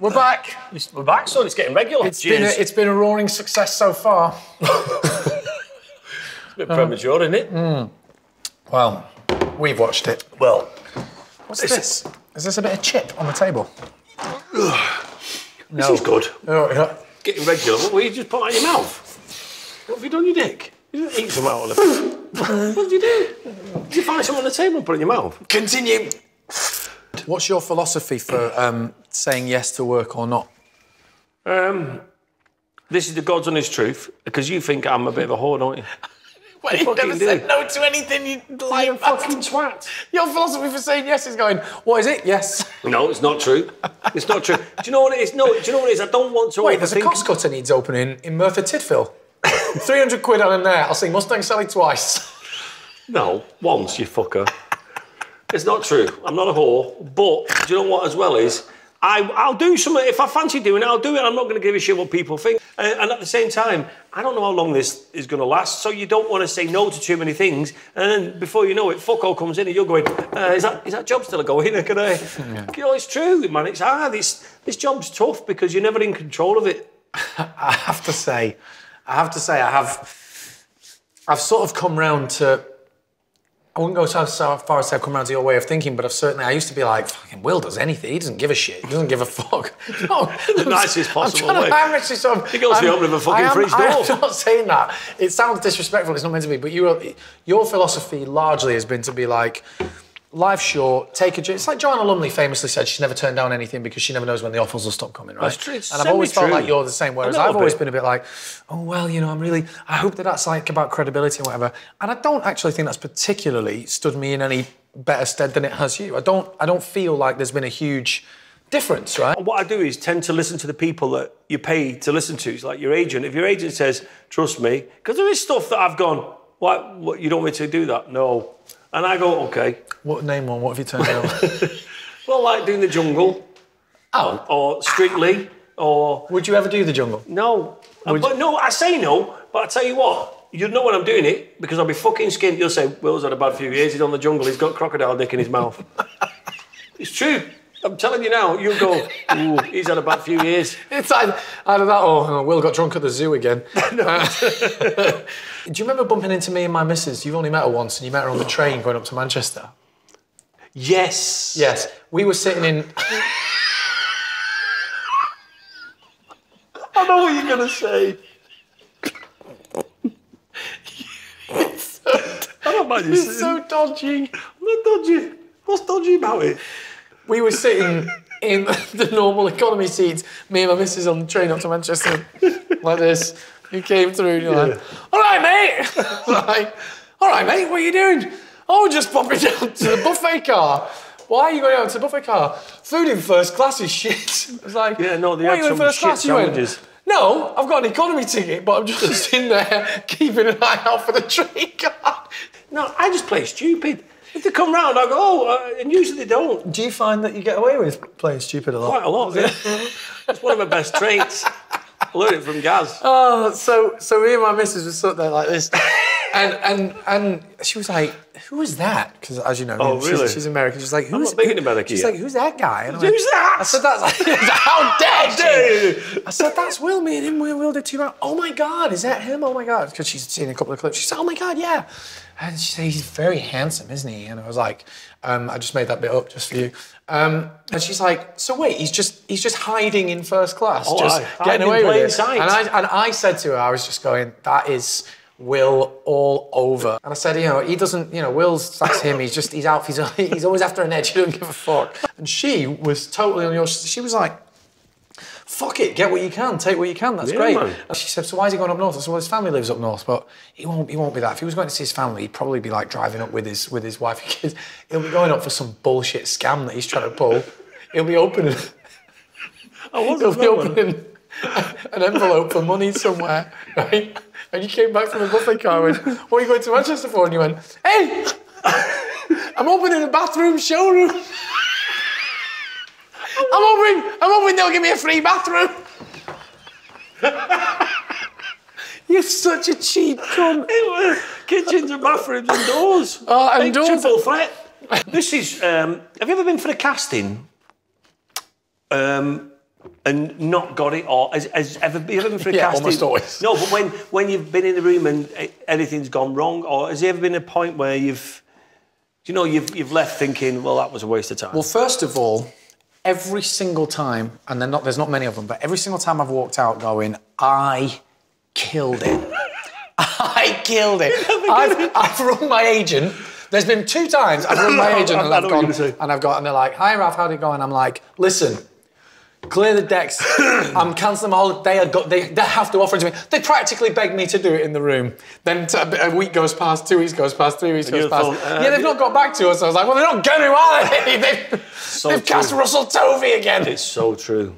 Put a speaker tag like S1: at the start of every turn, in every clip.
S1: We're back.
S2: We're back, son. It's getting regular.
S1: It's been, a, it's been a roaring success so far.
S2: a bit premature, isn't it? Hmm.
S1: Well, we've watched it.
S2: Well,
S1: What's this? Is this a bit of chip on the table?
S2: this is good.
S1: Oh, yeah.
S2: Getting regular. What will you just put out your mouth? What have you done, your dick? You didn't eat some out of the. what did you do? Did you find something on the table and put it in your mouth?
S1: Continue. What's your philosophy for um, saying yes to work or not?
S2: Um, this is the God's honest truth because you think I'm a bit of a whore, don't you?
S1: Well,
S2: you never said
S1: no to anything you
S2: You're a fucking twat.
S1: Your philosophy for saying yes is going, what is it? Yes.
S2: No, it's not true. It's not true. Do you know what it is? No, do you know what it is? I don't want to.
S1: Wait, there's a
S2: overthink-
S1: cost cutter needs opening in Merthyr Tydfil. 300 quid on in there. I'll see Mustang Sally twice.
S2: No, once, you fucker. It's not true. I'm not a whore. But do you know what, as well, is I, I'll do something. If I fancy doing it, I'll do it. I'm not going to give a shit what people think. Uh, and at the same time, I don't know how long this is going to last. So you don't want to say no to too many things. And then before you know it, fuck all comes in and you're going, uh, is, that, is that job still going? Can I? You know, it's true, man. It's hard. It's, this job's tough because you're never in control of it.
S1: I have to say, I have to say, I have, I've sort of come round to. I wouldn't go so, so far as to say I've come round to your way of thinking, but I've certainly. I used to be like, "Fucking Will does anything. He doesn't give a shit. He doesn't give a fuck." No,
S2: The nicest possible
S1: I'm
S2: way.
S1: to, I'm actually sort of.
S2: He goes to the
S1: I'm-
S2: opening of a fucking
S1: am-
S2: fridge
S1: I am not saying that. It sounds disrespectful. It's not meant to be. But you, your philosophy largely has been to be like, life's short. Take a. j- It's like Joanna Lumley famously said she's never turned down anything because she never knows when the offers will stop coming. Right.
S2: That's true. It's
S1: And I've always felt like you're the same. Whereas I've always
S2: bit.
S1: been a bit like, oh well, you know, I'm really. I hope that that's like about credibility and whatever. And I don't actually think that's particularly stood me in any better stead than it has you. I don't. I don't feel like there's been a huge difference, right?
S2: What I do is tend to listen to the people that you pay to listen to. It's like your agent. If your agent says, "Trust me," because there is stuff that I've gone, "What? What? You don't want me to do that?" No, and I go, "Okay."
S1: What name one? What have you turned down?
S2: Well, like doing the jungle,
S1: oh,
S2: or Strictly, ah. or
S1: would you ever do the jungle?
S2: no. Uh, but no, I say no. But I tell you what. you'd know when I'm doing it because I'll be fucking skint. You'll say, Will's had a bad few years. He's on the jungle. He's got crocodile dick in his mouth. it's true. I'm telling you now. You'll go, Ooh, he's had a bad few years.
S1: It's either, either that or oh, Will got drunk at the zoo again. Uh, do you remember bumping into me and my missus? You've only met her once, and you met her on the train going up to Manchester.
S2: Yes.
S1: Yes, we were sitting in.
S2: I know what you're gonna say. I don't mind you
S1: It's so dodgy.
S2: I'm Not dodgy. What's dodgy about it?
S1: We were sitting in the normal economy seats, me and my missus on the train up to Manchester, like this. You came through, and you're like, all right, mate. like, all right, mate, what are you doing? Oh, just popping down to the buffet car. Why are you going out to the buffet car? Food in first class is shit. I was like,
S2: Yeah, no, they
S1: why
S2: had
S1: are you in first
S2: shit
S1: class? You went, no, I've got an economy ticket, but I'm just in there keeping an eye out for the train car.
S2: No, I just play stupid. If they come round, I go, oh, uh, and usually they don't.
S1: Do you find that you get away with playing stupid a lot?
S2: Quite a lot. Yeah. It's one of my best traits. I learned it from Gaz.
S1: Oh, so so me and my missus were sat there like this, and and and she was like, "Who is that?" Because as you know,
S2: Oh,
S1: she's,
S2: really?
S1: she's American. She's like, "Who's
S2: not big in America
S1: She's like, "Who's that guy?" And I
S2: Who's that?
S1: I said, "That's like, how dare
S2: dare
S1: she?" I said, "That's Will. Me and him, we Will did two rounds. Oh my god, is that him? Oh my god!" Because she's seen a couple of clips. She said, "Oh my god, yeah." And she said, "He's very handsome, isn't he?" And I was like, um, "I just made that bit up just for you." Um, and she's like, "So wait, he's just he's just hiding in first class,
S2: Oh,
S1: just
S2: aye.
S1: getting away with it."
S2: sight.
S1: And I and I said to her, I was just going, "That is." Will all over, and I said, you know, he doesn't, you know, Will's that's him. He's just, he's out. He's, he's always after an edge. He don't give a fuck. And she was totally on your. She was like, fuck it, get what you can, take what you can. That's
S2: Yeah,
S1: great.
S2: man.
S1: And she said, so why is he going up north? I said, well, his family lives up north, but he won't. He won't be that. If he was going to see his family, he'd probably be like driving up with his with his wife and kids. He'll be going up for some bullshit scam that he's trying to pull. He'll be opening.
S2: I wasn't
S1: He'll be
S2: one.
S1: opening an envelope for money somewhere, right? And you came back from the buffet car and went, what are you going to Manchester for? And you went, hey, I'm opening a bathroom showroom. I'm hoping, I'm hoping they'll give me a free bathroom. You're such a cheap cunt.
S2: It was kitchens and bathrooms and doors.
S1: Oh, and
S2: Big
S1: doors.
S2: Triple threat. This is. Um, have you ever been for a casting? Um, and not got it, or has, has ever you ever been for a
S1: Yeah,
S2: casting?
S1: almost always.
S2: No, but when when you've been in the room and anything's gone wrong, or has there ever been a point where you've, you know, you've you've left thinking, well, that was a waste of time.
S1: Well, first of all, every single time, and not, there's not many of them, but every single time I've walked out going, I killed it. I killed it. I've, I've rung my agent. There's been two times I've rung my agent and I've
S2: know what you're
S1: gone, and I've got, and they're like, "Hi, Ralf, how'd it go?" And I'm like, "Listen, clear the decks. I'm cancelling my holiday. They, have got, they, they have to offer it to me. They practically begged me to do it in the room. Then a week goes past, two weeks goes past, three weeks goes past.
S2: phone- uh,
S1: yeah, they've not got back to us. I was like, well, they're not going to, are they? They've, they've cast. Russell Tovey again.
S2: It's so true.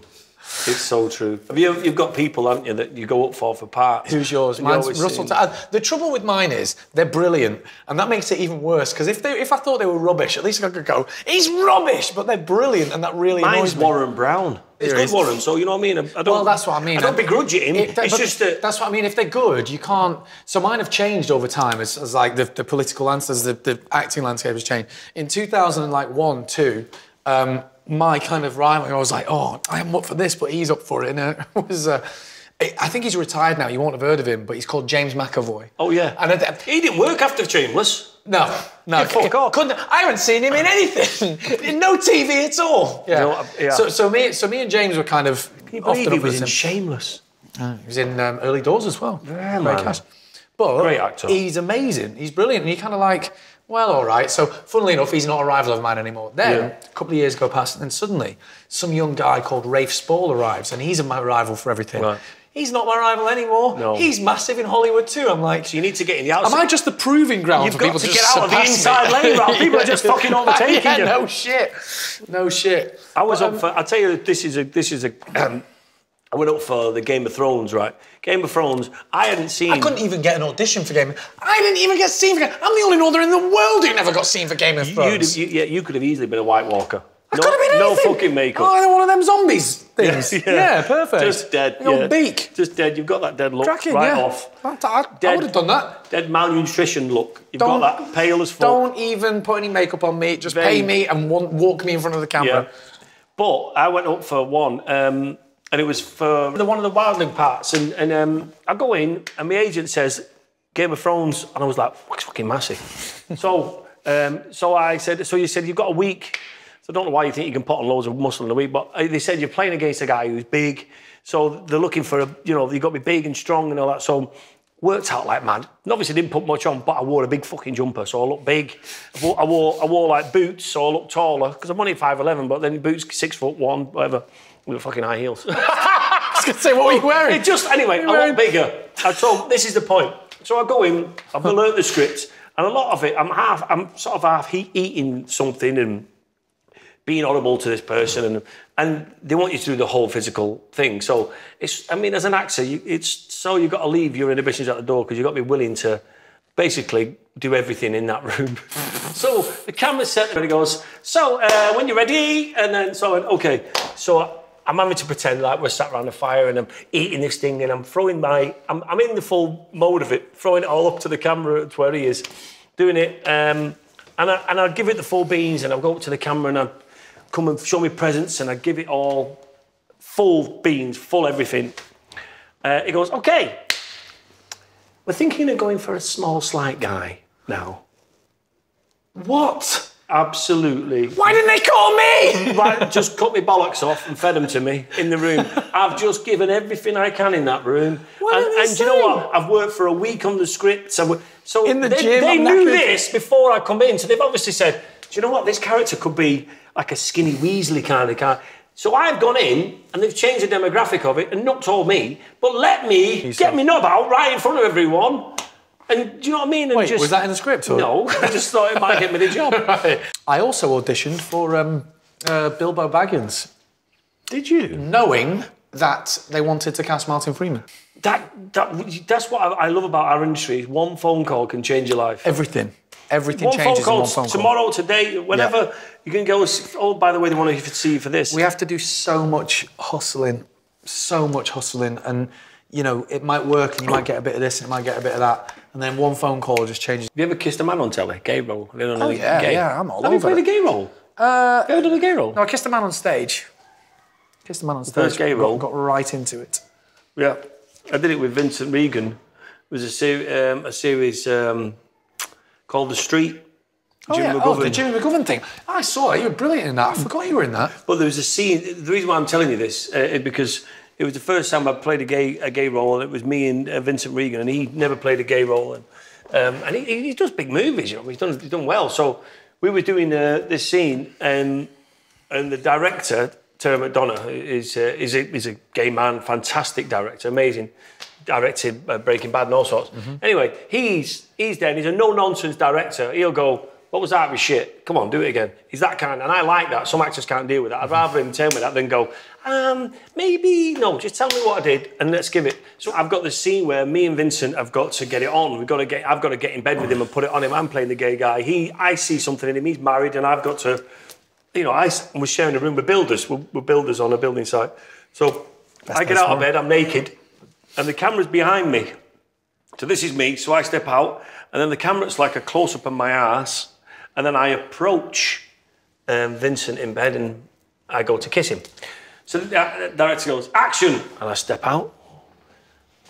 S2: It's so true. Have you? You've got people, haven't you, that you go up for for parts.
S1: Who's yours? Mine's Russell.
S2: see-
S1: uh, the trouble with mine is they're brilliant, and that makes it even worse. Because if they, if I thought they were rubbish, at least I could go, "He's rubbish," but they're brilliant, and that really
S2: Mine's
S1: annoys me.
S2: Warren Brown. It's good
S1: is.
S2: Warren, so you know what I mean. I don't.
S1: Well, that's what I mean.
S2: I don't begrudge it him.
S1: It-
S2: it's just that
S1: that's what I mean. If they're good, you can't. So mine have changed over time as, as like the, the political landscapes, the, the acting landscape has changed. In 2001, two, um, my kind of rival, I was like, oh, I am up for this, but he's up for it. And it was. Uh, I think he's retired now. You won't have heard of him, but he's called James McAvoy.
S2: Oh yeah.
S1: And I,
S2: he didn't work after Shameless.
S1: no, no,
S2: fuck off.
S1: Couldn't, I haven't seen him in anything, in no TV at all. Yeah.
S2: No, yeah.
S1: So, so me, so me and James were kind of.
S2: Can you believe he was in
S1: him.
S2: Shameless?
S1: He was in um, Early Doors as well.
S2: Yeah,
S1: Great
S2: man.
S1: cast. But
S2: Great actor.
S1: he's amazing. He's brilliant. And you're kind of like, well, all right. So, funnily enough, he's not a rival of mine anymore. Then,
S2: Yeah.
S1: a couple of years go past, and then suddenly, some young guy called Rafe Spall arrives, and he's a my rival for everything.
S2: Right.
S1: He's not my rival anymore.
S2: No.
S1: He's massive in Hollywood too. I'm like,
S2: So you need to get in the outside.
S1: Am I just the proving ground
S2: You've
S1: for
S2: got
S1: people
S2: to
S1: to
S2: get out of the inside
S1: me?
S2: lane, Ralf. People are just fucking overtaking
S1: yeah,
S2: you.
S1: No shit. No shit.
S2: I was
S1: But,
S2: up for. I'll tell you, this is a. This is a. Um, I went up for the Game of Thrones, right? Game of Thrones. I hadn't seen.
S1: I couldn't even get an audition for Game. Of... I didn't even get seen for Game. I'm the only norther in the world who never got seen for Game of
S2: You'd
S1: Thrones.
S2: have, you, yeah, you could have easily been a White Walker.
S1: I
S2: no,
S1: could have been
S2: no fucking makeup.
S1: Oh, they're one of them zombies things. Yeah, perfect.
S2: Just dead.
S1: Your
S2: yeah.
S1: beak.
S2: Just dead. You've got that dead look
S1: Cracking,
S2: right
S1: yeah.
S2: off.
S1: I, I, I would have done that.
S2: Dead malnutrition look. You've
S1: Don't-
S2: got that pale as fuck.
S1: Don't even put any makeup on me. Just pay me and wa- walk me in front of the camera.
S2: Yeah. But I went up for one, um, and it was for the one of the wildling parts. And, and um, I go in, and my agent says Game of Thrones, and I was like, "Fuck, it's fucking massive." so, um, so I said, "So you said you've got a week." So I don't know why you think you can put on loads of muscle in a week, but uh, they said you're playing against a guy who's big. So they're looking for a, you know, you've got to be big and strong and all that. So worked out like mad. And obviously didn't put much on, but I wore a big fucking jumper, so I looked big. I wore, I wore, I wore like boots, so I looked taller because I'm only five eleven, but then boots six foot one, whatever, with fucking high heels.
S1: I was going to say, what were you wearing?
S2: it just anyway, a
S1: wearing-
S2: lot bigger. And so this is the point. So I go in, I've learnt the script, and a lot of it, I'm half, I'm sort of half he- eating something and being horrible to this person, and and they want you to do the whole physical thing. So it's, I mean, as an actor, you, it's so you've got to leave your inhibitions at the door because you've got to be willing to basically do everything in that room. so the camera's set and it goes, so uh, when you're ready, and then so I went, okay, so I'm having to pretend like we're sat around the fire and I'm eating this thing and I'm throwing my, I'm, I'm in the full mode of it, throwing it all up to the camera to where he is, doing it, um, and I and I give it the full beans and I'll go up to the camera and I come and show me presents and I give it all full beans, full everything. Uh, he goes, okay, we're thinking of going for a small, slight guy now.
S1: what?
S2: Absolutely.
S1: Why didn't they call me?
S2: Right, just cut my bollocks off and fed them to me in the room. I've just given everything I can in that room.
S1: What
S2: and
S1: they
S2: and do you know what? I've worked for a week on the script. So, so
S1: In the
S2: they,
S1: gym,
S2: they
S1: I'm
S2: knew
S1: knackered.
S2: this before I come in. So they've obviously said, do you know what? This character could be like a skinny Weasley kind of guy. So I've gone in and they've changed the demographic of it and not told me, but let me get me knob out right in front of everyone. And do you know what I mean? And
S1: Wait,
S2: just,
S1: was that in the script? Or?
S2: No, I just thought it might get me the job.
S1: I also auditioned for um, uh, Bilbo Baggins,
S2: Did you?
S1: knowing that they wanted to cast Martin Freeman.
S2: That, that that's what I, I love about our industry. One phone call can change your life.
S1: Everything. Everything
S2: one phone
S1: changes
S2: call,
S1: in one phone call.
S2: tomorrow, today, whenever you can go. Oh, by the way, they want to see you for this.
S1: We have to do so much hustling, so much hustling, and you know, it might work and you might get a bit of this and it might get a bit of that. And then one phone call just changes.
S2: Have you ever kissed a man on telly? Gay role? Have you
S1: Oh, yeah,
S2: gay?
S1: yeah, I'm all
S2: Have you
S1: over
S2: played
S1: it.
S2: a gay role? Uh, Have you ever done a gay role?
S1: No, I kissed a man on stage. Kissed a man on stage.
S2: first gay
S1: got-
S2: role?
S1: Got, right into it.
S2: Yeah, I did it with Vincent Regan. It was a, ser- um, a series um, called The Street. Jimmy
S1: oh, yeah.
S2: McGovern.
S1: oh, the Jimmy McGovern thing. I saw it. You were brilliant in that. I forgot you were in that.
S2: But there was a scene. The reason why I'm telling you this uh, is because it was the first time I played a gay a gay role, and it was me and uh, Vincent Regan, and he never played a gay role, and um, and he, he does big movies. You know, he's done he's done well. So we were doing uh, this scene, and and the director Terry McDonough is uh, is a, is a gay man, fantastic director, amazing. Directed uh, Breaking Bad and all sorts. Anyway, he's he's there. And he's a no nonsense director. He'll go, "What was that with shit? Come on, do it again." He's that kind, and I like that. Some actors can't deal with that. I'd rather him tell me that than go, um, maybe no. Just tell me what I did and let's give it. So I've got this scene where me and Vincent have got to get it on. We've got to get. I've got to get in bed with him and put it on him. I'm playing the gay guy. He, I see something in him. He's married, and I've got to you know, I was sharing a room with builders. We're, we're builders on a building site. So I get out of bed, I'm naked, and the camera's behind me. So this is me. So I step out, and then the camera's like a close up on my ass, and then I approach um, Vincent in bed, and I go to kiss him. So the director goes, "Action!" and I step out,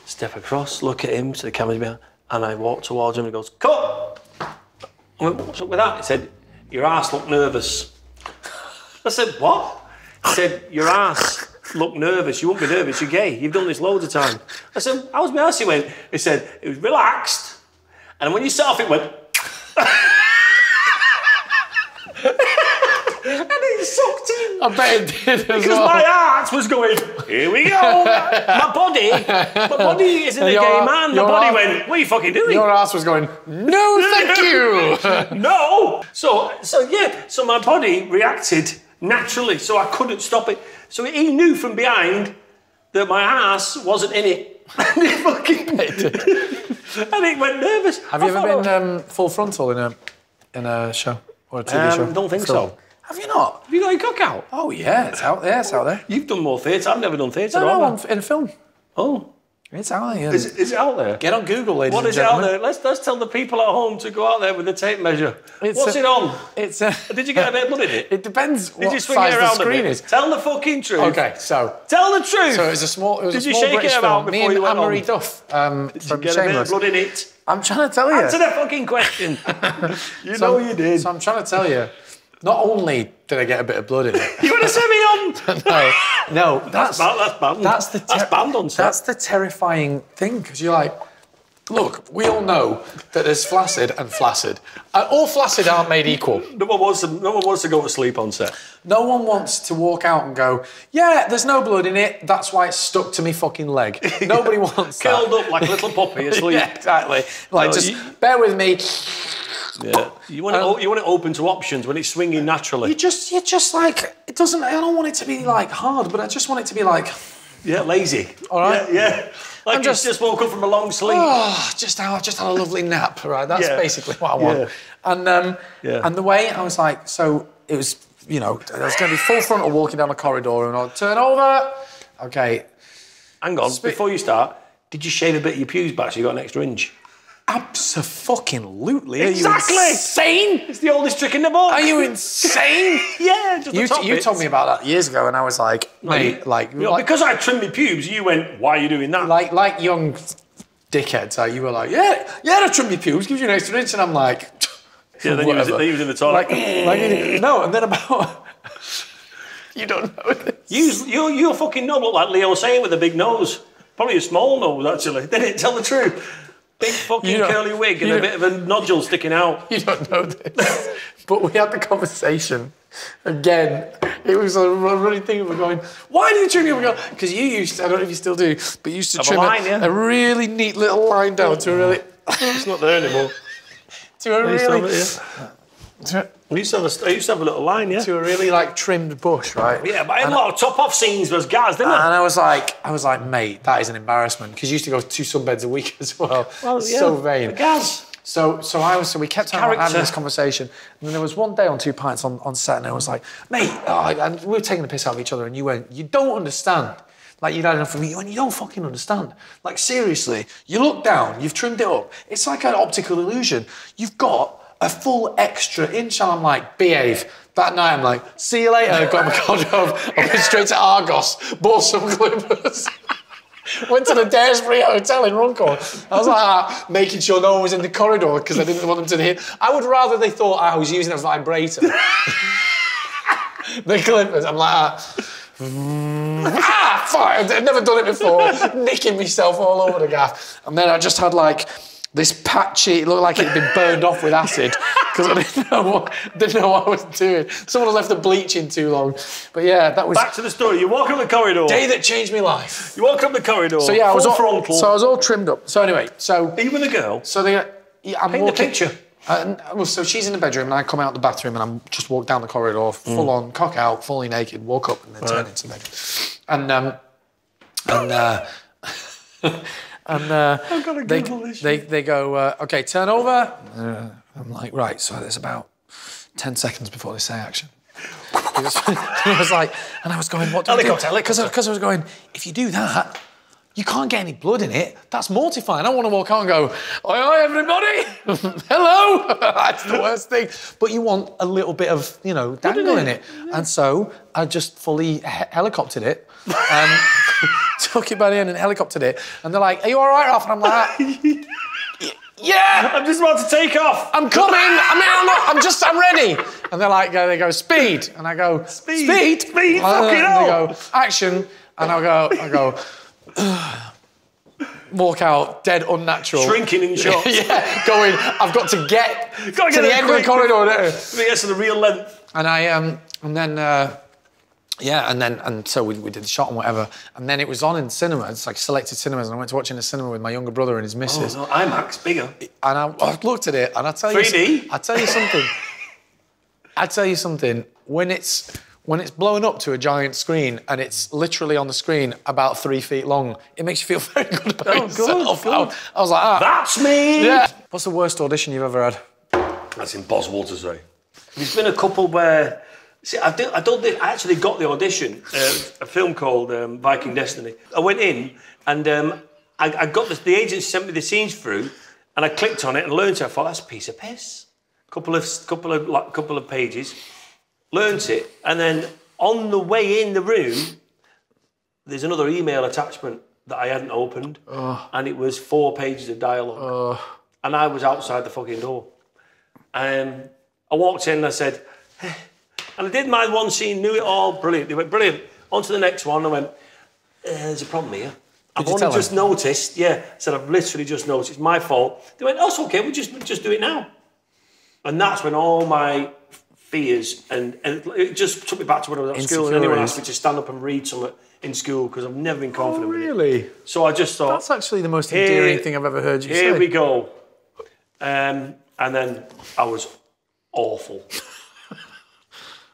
S2: step across, look at him. So the camera's behind, and I walk towards him, and he goes, "Cut!" I went, "What's up with that?" He said, "Your ass looked nervous." I said, what? He said, your ass looked nervous. You won't be nervous, you're gay. You've done this loads of time. I said, how's my ass? He went, he said, it was relaxed. And when you set off, it went, and it sucked in.
S1: I bet it did as
S2: Because
S1: well.
S2: my heart was going, here we go. my body, my body isn't a
S1: Your-
S2: gay man. My body went, what are you fucking doing?
S1: Your ass was going, no, thank you.
S2: no. So, so yeah. So my body reacted naturally, so I couldn't stop it. So he knew from behind that my ass wasn't in it. and he fucking and it went nervous.
S1: Have you ever been um, full frontal in a in a show or a TV show?
S2: Um, don't think so.
S1: Have you not?
S2: Have you got your cock out?
S1: Oh yeah, it's out there. It's out there.
S2: You've done more theatre. I've never done theatre.
S1: No, no,
S2: I?
S1: on, in film.
S2: Oh,
S1: It's out there.
S2: is, it- is it out there?
S1: Get on Google, ladies
S2: What
S1: and
S2: is it out there? Let's let's tell the people at home to go out there with the tape measure.
S1: It's
S2: What's
S1: a-
S2: it on?
S1: It's a,
S2: Did you get a bit of blood in it?
S1: It depends
S2: Did
S1: what
S2: you swing
S1: size
S2: it
S1: the screen
S2: a bit?
S1: is.
S2: Tell the fucking truth.
S1: Okay, so
S2: Tell the truth.
S1: so it was a small. It was
S2: Did
S1: a
S2: you
S1: small
S2: shake it
S1: British
S2: about
S1: film. Me and
S2: you went
S1: Anne-Marie
S2: on?
S1: Duff um, from
S2: get a bit of
S1: Shameless.
S2: blood in it.
S1: I'm trying to tell you.
S2: Answer the fucking question. you
S1: So-
S2: know you did.
S1: So I'm trying to tell you. Not only did I get a bit of blood in it.
S2: You want to send me on?
S1: no, no, that's
S2: That's banned. That's banned.
S1: That's the
S2: that's banned on set.
S1: That's the terrifying thing because you're like, look, we all know that there's flaccid and flaccid. Uh, all flaccid aren't made equal.
S2: no one wants to. No one wants to go to sleep on set.
S1: No one wants to walk out and go, yeah, there's no blood in it. That's why it's stuck to me fucking leg. Nobody wants that.
S2: Curled up like a little puppy asleep.
S1: Yeah, exactly. Like,
S2: No,
S1: just
S2: you-
S1: bear with me.
S2: Yeah. You want it.
S1: Um,
S2: o- you want it open to options when it's swinging naturally.
S1: You just, you're just like, it doesn't. I don't want it to be like hard, but I just want it to be like,
S2: Yeah, lazy.
S1: All right.
S2: Yeah. yeah. Like
S1: I'm just-
S2: just woke up from a long sleep.
S1: oh, just I just had a lovely nap, right? That's
S2: Yeah.
S1: basically what I want.
S2: Yeah.
S1: And um,
S2: Yeah.
S1: and the way I was like, so it was, you know, I was going to be full frontal walking down the corridor, and I'll turn over. Okay,
S2: Hang on. Before you start, did you shave a bit of your pubes back so you got an extra inch?
S1: Absolutely.
S2: Exactly.
S1: Are you insane?
S2: It's the oldest trick in the book.
S1: Are you insane?
S2: Yeah.
S1: You you told me about that years ago, and I was like, mate, like, like,
S2: because I trimmed my pubes, you went, "Why are you doing that?"
S1: like, like young dickheads. Like, you were like, yeah, yeah, I trim your pubes, gives you an extra inch, and I'm like,
S2: yeah, then he was, he was in the toilet.
S1: like, like, no, and then about. You don't know this.
S2: You, you, you fucking know look like Leo Sayer with a big nose. Probably a small nose, actually. Didn't it? Tell the truth. Big fucking curly wig and a bit of a nodule sticking out.
S1: You don't know this. but we had the conversation again. It was a running thing. We're going, why do you trim your Because you used, to, I don't know if you still do, but you used to
S2: Have a
S1: trim
S2: line, yeah.
S1: a really neat little line down to a really,
S2: It's not there anymore.
S1: to a
S2: used
S1: really,
S2: it, yeah.
S1: To,
S2: I used to have a, I used to have a little line, yeah.
S1: to a really like trimmed bush, right?
S2: Yeah, but I had a lot of top off scenes with guys, didn't I?
S1: And I was like, I was like, mate, that is an embarrassment because you used to go two sunbeds a week as well.
S2: Well,
S1: So vain.
S2: Gaz.
S1: So, so I was, so we kept on having this conversation, and then there was one day on Two Pints on, on set, and I was like, mate, oh, and we were taking the piss out of each other, and you went, you don't understand. like you'd had enough of me, and you don't fucking understand. Like seriously, you look down, you've trimmed it up. It's like an optical illusion. You've got a full extra inch, and I'm like, behave. That night, I'm like, see you later. Got my card off. I went straight to Argos, bought some clippers. Went to the Daresbury Hotel in Runcorn. I was like, ah, making sure no one was in the corridor because I didn't want them to hear. I would rather they thought I was using a vibrator. the clippers. I'm like, ah, ah, fuck, I've never done it before. Nicking myself all over the gaff. And then I just had like this patchy, it looked like it'd been burned off with acid because I didn't know, what, didn't know what I was doing. Someone had left the bleach in too long. But yeah, that was
S2: Back to the story. You walk up the corridor.
S1: day that changed my life.
S2: You walk up the corridor.
S1: So yeah, I was all,
S2: frontal.
S1: so I was all trimmed up. So anyway, so
S2: Are you with a girl?
S1: so they, yeah, I'm
S2: Paint the
S1: walking.
S2: picture.
S1: Uh, well, so she's in the bedroom, and I come out the bathroom, and I'm just walk down the corridor,
S2: Mm.
S1: full on, cock out, fully naked, walk up, and then turn into bed. And um, and uh, and uh,
S2: gotta
S1: they, they they go, uh, okay, turn over. Uh, I'm like, right. So there's about ten seconds before they say action. Because I was like, and I was going, what do I do?
S2: Helicopter, helicopter.
S1: Because I was going, if you do that, you can't get any blood in it. That's mortifying. I want to walk out and go, oi, oi, everybody, hello. That's the worst thing. But you want a little bit of, you know, dangle in it. And so I just fully he- helicoptered it. Um, took it by the end and helicoptered it. And they're like, are you all right, Ralf? And I'm like, yeah.
S2: I'm just about to take off.
S1: I'm coming. I mean, I'm not. I'm just. I'm ready. And they're like, they go speed, and I go speed,
S2: Speed? Speed?
S1: And
S2: Fucking
S1: they go action, and I go, I go. Walk out, dead unnatural.
S2: Shrinking in shots.
S1: yeah, going. I've got to get
S2: Gotta get
S1: to
S2: the
S1: end of the
S2: quick.
S1: corridor.
S2: Yes, to the real length.
S1: And I um, and then uh, yeah, and then and so we, we did the shot and whatever, and then it was on in cinema. It's like selected cinemas, and I went to watch in the cinema with my younger brother and his missus.
S2: No, IMAX, bigger.
S1: And I, I looked at it, and I tell you,
S2: 3D?
S1: I tell you something. I tell you something. When it's when it's blown up to a giant screen and it's literally on the screen about three feet long, it makes you feel very good about
S2: Oh, good,
S1: yourself.
S2: good.
S1: I, I was like, ah,
S2: That's me.
S1: yeah. What's the worst audition you've ever had?
S2: That's impossible to say. There's been a couple where. See, I, do, I I actually got the audition. Uh, a film called um, Viking Destiny. I went in and um, I, I got the, the agent sent me the scenes through, and I clicked on it and learned it. I thought that's a piece of piss. Couple of couple of like, couple of pages, learnt it, and then on the way in the room, there's another email attachment that I hadn't opened, and it was four pages of dialogue, and I was outside the fucking door. Um, I walked in and I said. And I did my one scene, knew it all, brilliant. They went, brilliant. On to the next one. I went, uh, there's a problem here. I've only just
S1: him?
S2: noticed, yeah. I said, I've literally just noticed. It's my fault. They went, oh, it's okay. We'll just, we'll just do it now. And that's when all my fears and, and it just took me back to when I was at school. And anyone asked me to stand up and read something in school because I've never been confident with it.
S1: Really?
S2: So I just thought,
S1: That's actually the most endearing thing I've ever heard you
S2: here
S1: say.
S2: Here we go. Um, and then I was awful.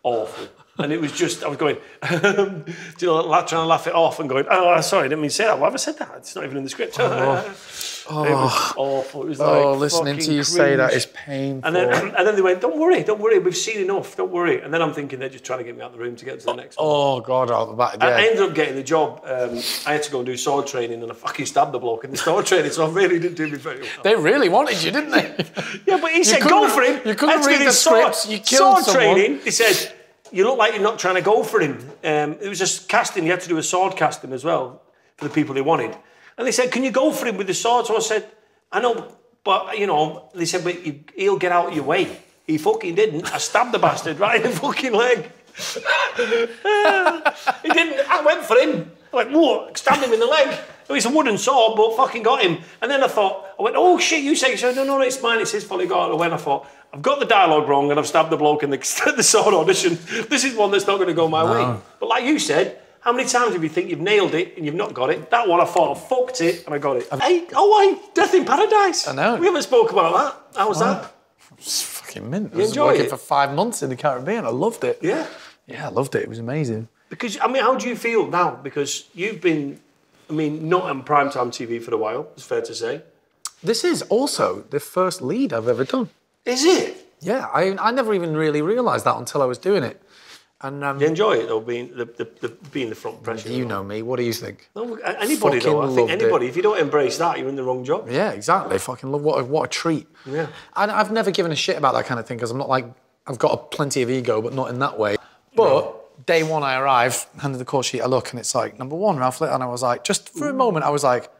S2: Awful. And it was just, I was going, do you know, trying to laugh it off and going, oh, sorry, I didn't mean to say that. Why have I said that? It's not even in the script. It was awful. It was like,
S1: Oh, listening to you say that
S2: cringe.
S1: is painful.
S2: And then, and then they went, don't worry, don't worry, we've seen enough, don't worry. And then I'm thinking they're just trying to get me out of the room to get to the next one.
S1: oh God, out the back.
S2: I ended up getting the job. Um, I had to go and do sword training, and I fucking stabbed the bloke in the sword training, so I really didn't do me very well.
S1: They really wanted you, didn't they?
S2: Yeah, but he said, go for him.
S1: you couldn't
S2: I had to
S1: read the scripts, you killed
S2: sword
S1: someone.
S2: training. He said, you look like you're not trying to go for him. Um, it was just casting. You had to do a sword casting as well for the people they wanted. And they said, can you go for him with the sword? So I said, I know, but, you know, they said, but you, he'll get out of your way. He fucking didn't. I stabbed the bastard right in the fucking leg. he didn't. I went for him. I went, what? Stabbed him in the leg. It was a wooden sword, but fucking got him. And then I thought, I went, oh shit, you say, said, no, no, it's mine, it's his fault, he got it. And when I thought, I've got the dialogue wrong and I've stabbed the bloke in the, the sword audition. This is one that's not going to go my way. But like you said, how many times have you think you've nailed it and you've not got it? That one I thought I fucked it and I got it. Hey, oh, I Death in Paradise.
S1: I know.
S2: We haven't spoke about that. How was that?
S1: It's fucking mint. I was
S2: enjoy
S1: working
S2: it?
S1: for five months in the Caribbean. I loved it.
S2: Yeah.
S1: Yeah, I loved it. It was amazing.
S2: Because I mean, how do you feel now? Because you've been, I mean, not on primetime TV for a while. It's fair to say.
S1: This is also the first lead I've ever done.
S2: Is it?
S1: Yeah, I, I never even really realised that until I was doing it. And um,
S2: You enjoy it though, being the, the, the being the front pressure.
S1: you know me. What do you think?
S2: No, anybody though. I think anybody. If you don't embrace that, you're in the wrong job.
S1: Yeah, exactly. Fucking love what a, what a treat.
S2: Yeah.
S1: And I've never given a shit about that kind of thing because I'm not like I've got a plenty of ego, but not in that way. But day one, I arrive, handed the call sheet, I look, and it's like number one, Ralf Little, and I was like, just for a moment, I was like,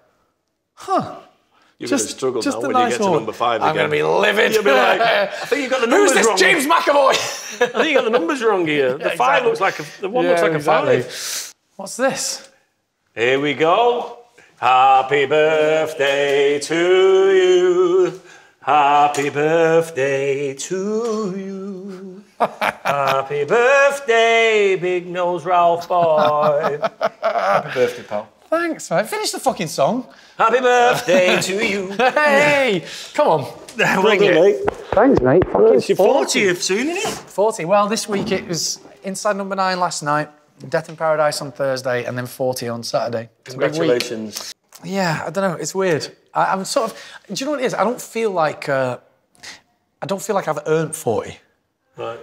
S2: You're
S1: just
S2: going to struggle
S1: just
S2: now
S1: a
S2: when
S1: nice
S2: you get to number five
S1: I'm
S2: again.
S1: going to be livid.
S2: You'll be like, I think you got the numbers Who's
S1: this
S2: wrong.
S1: James McAvoy?
S2: I think you got the numbers wrong here. The five
S1: exactly.
S2: looks like a, the one looks
S1: Yeah,
S2: like a
S1: exactly.
S2: five.
S1: What's this?
S2: Here we go. Happy birthday to you. Happy birthday to you. Happy birthday, big nose Ralf boy. Happy birthday, pal.
S1: Thanks, man. Finish the fucking song.
S2: Happy birthday to you.
S1: Hey, come on.
S2: Bring it. Mate.
S1: Thanks, mate.
S2: It's your 40th soon, isn't it?
S1: 40. Well, this week it was Inside Number Nine last night, Death in Paradise on Thursday, and then 40 on Saturday. It's a big week.
S2: Congratulations.
S1: Yeah, I don't know. It's weird. I, I'm sort of. Do you know what it is? I don't feel like. Uh, I don't feel like I've earned 40.
S2: Right.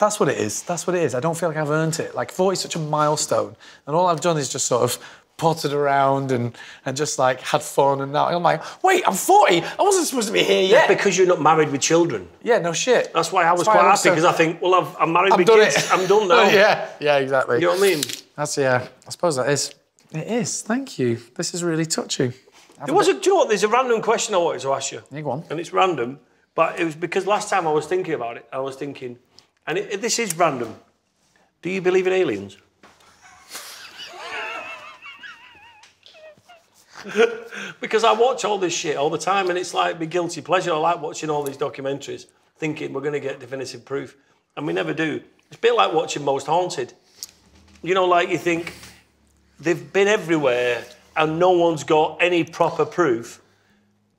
S1: That's what it is. That's what it is. I don't feel like I've earned it. Like 40 is such a milestone, and all I've done is just sort of potted around and and just like had fun. And now I'm like, wait, I'm 40. I wasn't supposed to be here yet.
S2: Yeah, Because you're not married with children.
S1: Yeah, no shit.
S2: That's why I was
S1: That's
S2: quite
S1: look
S2: happy
S1: so-
S2: because I think, well, I've, I'm married
S1: I've
S2: with
S1: done
S2: kids.
S1: it.
S2: I'm done now.
S1: yeah, yeah, exactly.
S2: You know what I mean?
S1: That's yeah. I suppose that is. It is. Thank you. This is really touching.
S2: There was a, do you know what? There's a random question I wanted to ask you.
S1: Yeah, go on.
S2: And it's random, but it was because last time I was thinking about it, I was thinking, and it- this is random. Do you believe in aliens? because I watch all this shit all the time, and it's like my guilty pleasure. I like watching all these documentaries, thinking we're going to get definitive proof, and we never do. It's a bit like watching Most Haunted. You know, like you think they've been everywhere and no one's got any proper proof,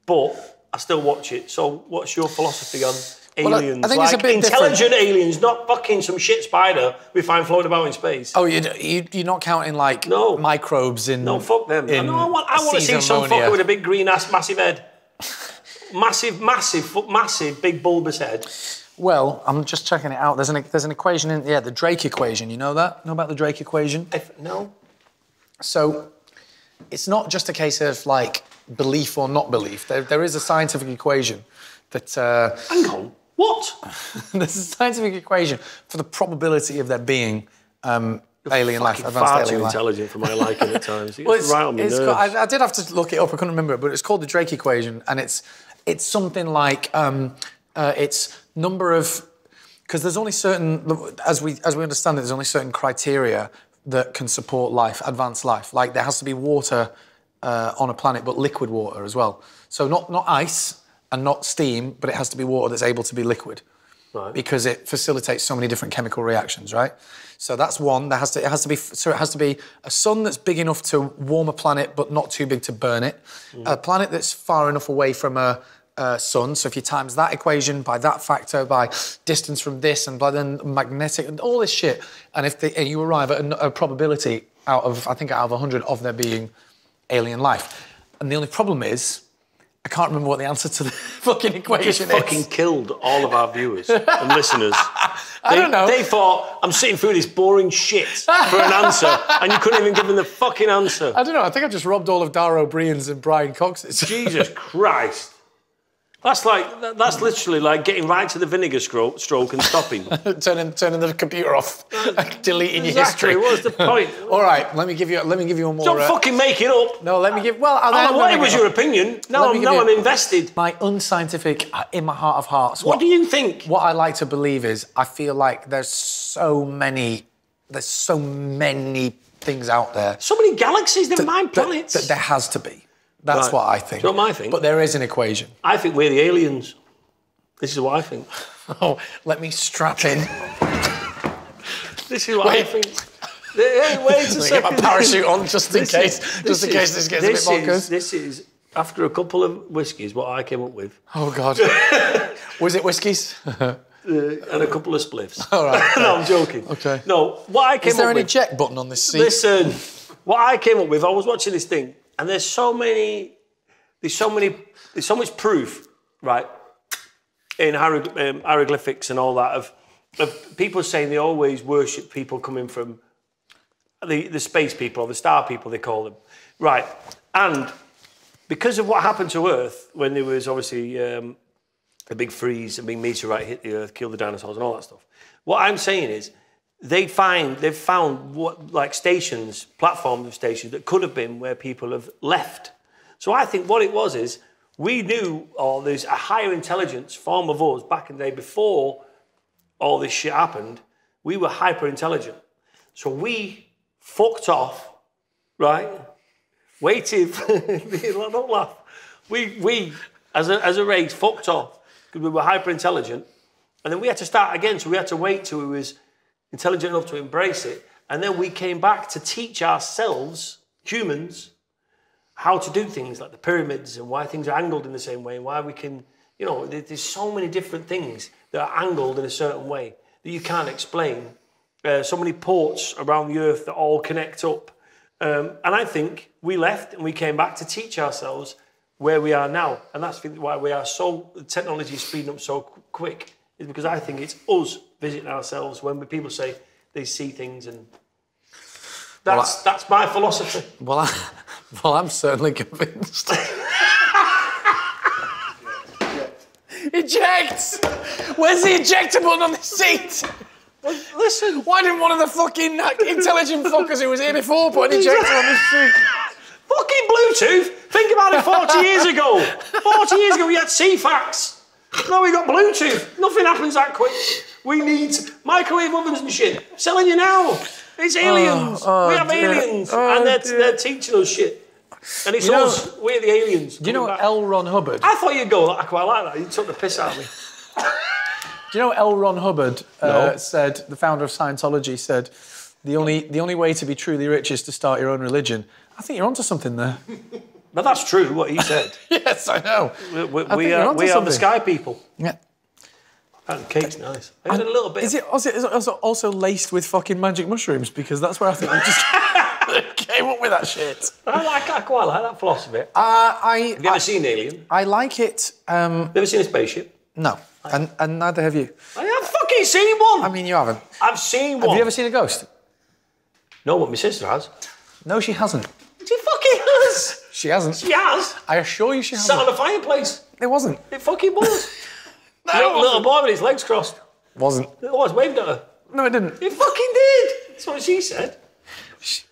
S2: but I still watch it. So, what's your philosophy on
S1: Well, I-
S2: aliens?
S1: Think it's a
S2: like
S1: bit different.
S2: intelligent aliens, not fucking some shit spider we find floating about in space.
S1: Oh, you, you, you're not counting like
S2: No.
S1: microbes in.
S2: no, fuck them.
S1: In
S2: no, I want, I want to see some fucker with a big green ass, massive head. massive, massive, massive, big bulbous head.
S1: Well, I'm just checking it out. There's an there's an equation in yeah, the Drake equation. You know that? Know about the Drake equation?
S2: If, no?
S1: So it's not just a case of like belief or not belief. There, there is a scientific equation that uh,
S2: Hang on. What?
S1: there's a scientific equation for the probability of there being um, alien life,
S2: far
S1: alien
S2: too
S1: life.
S2: intelligent for my liking at times. It's
S1: Well, it's,
S2: right on my
S1: it's
S2: nerves.
S1: called- I, I did have to look it up. I couldn't remember it, but it's called the Drake equation, and it's it's something like um, uh, it's number of because there's only certain as we as we understand it, there's only certain criteria that can support life, advanced life. Like there has to be water uh, on a planet, but liquid water as well. So not not ice and not steam, but it has to be water that's able to be liquid
S2: Right.
S1: because it facilitates so many different chemical reactions, right? So that's one. There has to it has to be so it has to be a sun that's big enough to warm a planet but not too big to burn it. Mm. A planet that's far enough away from a, a sun. So if you times that equation by that factor by distance from this and by then magnetic and all this shit, and if the, and you arrive at a probability out of I think out of 100 of there being alien life, and the only problem is. I can't remember what the answer to the fucking equation
S2: just
S1: is.
S2: fucking killed all of our viewers and listeners.
S1: I don't know.
S2: They thought I'm sitting through this boring shit for an answer, and you couldn't even give them the fucking answer.
S1: I don't know. I think I just robbed all of Dara Ó Briain's and Brian Cox's.
S2: Jesus Christ. That's like that's literally like getting right to the vinegar stroke, stroke and stopping.
S1: turning turning the computer off, deleting your
S2: exactly.
S1: history.
S2: What's the point?
S1: All right, let me give you let me give you a more.
S2: Don't
S1: uh,
S2: fucking make it up.
S1: no, let me give. Well, let
S2: what was your opinion? Now, I'm, now I'm invested.
S1: my unscientific uh, in my heart of hearts?
S2: What do you think?
S1: What I like to believe is I feel like there's so many there's so many things out there.
S2: So many galaxies, never mind
S1: that-
S2: planets.
S1: that there has to be. That's
S2: Right.
S1: what I think.
S2: Do you know what I think?
S1: But there is an equation.
S2: I think we're the aliens. This is what I think.
S1: Oh, let me strap in.
S2: This is what I think. Hey, wait a
S1: Let me get my parachute on just in
S2: This
S1: case,
S2: is-
S1: just in
S2: is-
S1: case this gets a bit
S2: this
S1: bonkers.
S2: Is, this is after a couple of whiskies, what I came up with,
S1: Oh God. Was it whiskies?
S2: uh, and a couple of spliffs.
S1: All right.
S2: no, I'm joking.
S1: Okay.
S2: No, what I came up with.
S1: Is there any
S2: with.
S1: check button on this seat?
S2: Listen, what I came up with, I was watching this thing, and there's so many, there's so many, there's so much proof, right, in um, hieroglyphics and all that of of people saying they always worship people coming from the, the space people or the star people, they call them. Right. And because of what happened to Earth when there was obviously um, a big freeze, a big meteorite hit the Earth, killed the dinosaurs and all that stuff. What I'm saying is, they find they've found what like stations, platforms of stations that could have been where people have left. So I think what it was is we knew, or there's a higher intelligence form of us back in the day before all this shit happened. We were hyper intelligent, so we fucked off, right? Waited. don't laugh. We we as a as a race fucked off because we were hyper intelligent, and then we had to start again. So we had to wait till we was intelligent enough to embrace it. And then we came back to teach ourselves, humans, how to do things like the pyramids and why things are angled in the same way and why we can, you know, there's so many different things that are angled in a certain way that you can't explain. Uh, so many ports around the earth that all connect up. Um, and I think we left and we came back to teach ourselves where we are now. And that's why we are so, technology is speeding up so quick, is because I think it's us visiting ourselves when people say they see things and that's well, I, that's my philosophy.
S1: Well, I, well, I'm certainly convinced. Eject! Where's the ejector button on the seat?
S2: listen,
S1: why didn't one of the fucking intelligent fuckers who was here before put an ejector on the seat?
S2: Fucking Bluetooth! Think about it 40 years ago. 40 years ago, we had Ceefax. Now we got Bluetooth. Nothing happens that quick. We need microwave ovens and shit. Selling you now. It's aliens. Oh, oh, we have dear. aliens. Oh, and they're, they're, teaching us shit. And it's you us. We're the aliens.
S1: Do you know back. L. Ron Hubbard?
S2: I thought you'd go, I quite like that. You took the piss out of me.
S1: Do you know L. Ron Hubbard uh, no. said, the founder of Scientology said, the only, the only way to be truly rich is to start your own religion. I think you're onto something there.
S2: But that's true, what he said.
S1: yes, I know.
S2: We, we, I we, are, we are the sky people.
S1: Yeah.
S2: And cake's nice. Is it a little bit.
S1: Is it, also, is it also, laced with fucking magic mushrooms? Because that's where I think we just came up with that shit.
S2: I like. I quite like that philosophy. Uh,
S1: I.
S2: Have you ever seen Alien?
S1: I like it. Um, Have you
S2: ever seen a spaceship?
S1: No, and, and neither have you.
S2: I have fucking seen one.
S1: I mean, you haven't.
S2: I've seen one.
S1: Have you ever seen a ghost?
S2: No, but my sister has.
S1: No, she hasn't.
S2: She has.
S1: She hasn't.
S2: She has.
S1: I assure you she hasn't.
S2: Sat on the fireplace.
S1: It wasn't.
S2: It fucking was. no, little, little boy with his legs crossed.
S1: Wasn't.
S2: It was, waved at her.
S1: No, it didn't.
S2: It fucking did. That's what she said.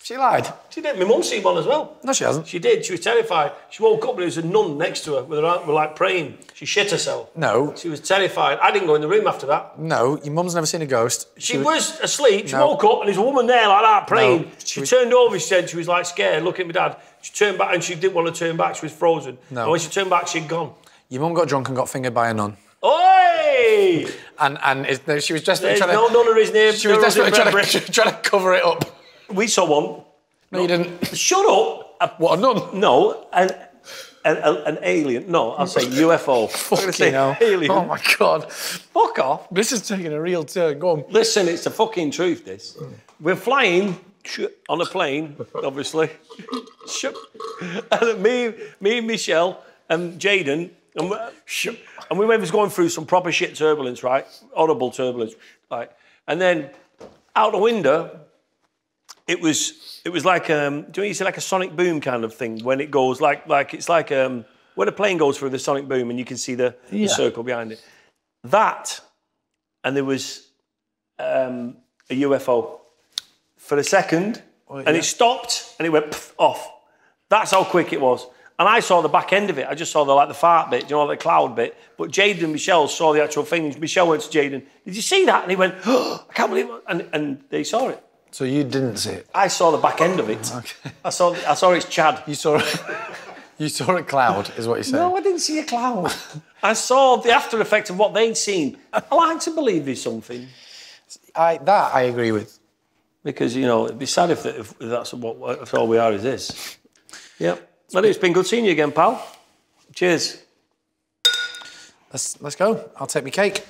S1: She, lied.
S2: She did. My mum seen one as well.
S1: No, she hasn't.
S2: She did. She was terrified. She woke up and there was a nun next to her with her aunt, were like praying. She shit herself.
S1: No.
S2: She was terrified. I didn't go in the room after that.
S1: No, your mum's never seen a ghost.
S2: She, she was, asleep. She no. woke up and there's a woman there like that praying. No, she, she was... turned over. She said she was like scared, looking at my dad. She turned back and she didn't want to turn back. She was frozen. No. And when she turned back, she'd gone.
S1: Your mum got drunk and got fingered by a nun.
S2: Oi!
S1: And and it, she was just
S2: trying
S1: to.
S2: No, none of his name.
S1: She was desperately trying to, trying to cover it up.
S2: We saw one.
S1: No, you didn't.
S2: Shut up.
S1: What, a nun?
S2: No, an, an, an alien. No, I'll say UFO.
S1: Fucking say hell. alien. Oh my God.
S2: Fuck off.
S1: This is taking a real turn. Go on.
S2: Listen, it's the fucking truth, this. We're flying on a plane, obviously. and me, me and Michelle and Jaden, and, we, and we was going through some proper shit turbulence, right? Horrible turbulence, right? And then out the window, it was it was like um, do you see like a sonic boom kind of thing when it goes like like it's like um, when a plane goes through the sonic boom and you can see the, yeah. the circle behind it. That and there was um, a UFO for a second, oh, and it stopped and it went off. That's how quick it was. And I saw the back end of it. I just saw the like the fart bit, you know, the cloud bit. But Jaden and Michelle saw the actual thing. Michelle went to Jaden, "Did you see that?" And he went, oh, "I can't believe it!" And, and they saw it.
S1: So you didn't see it?
S2: I saw the back end of it. Okay. I saw I saw its Chad.
S1: You saw it. you saw a cloud, is what you're saying?
S2: No, I didn't see a cloud. I saw the after effect of what they'd seen. I like to believe there's something.
S1: I that I agree with.
S2: Because you know it'd be sad if, if that's what if all we are is this. Yeah. Well, it's been good seeing you again, pal. Cheers.
S1: Let's let's go. I'll take my cake.